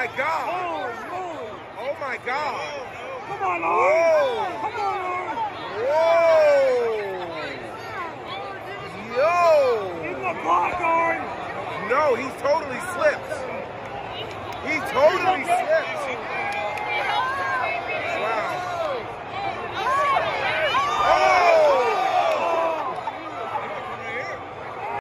my God. Oh, moly. Oh my God. Come on, Lord. Whoa. Come on, Lord. Whoa. Yo. In the block, Lord. No, he totally slipped. He totally slipped.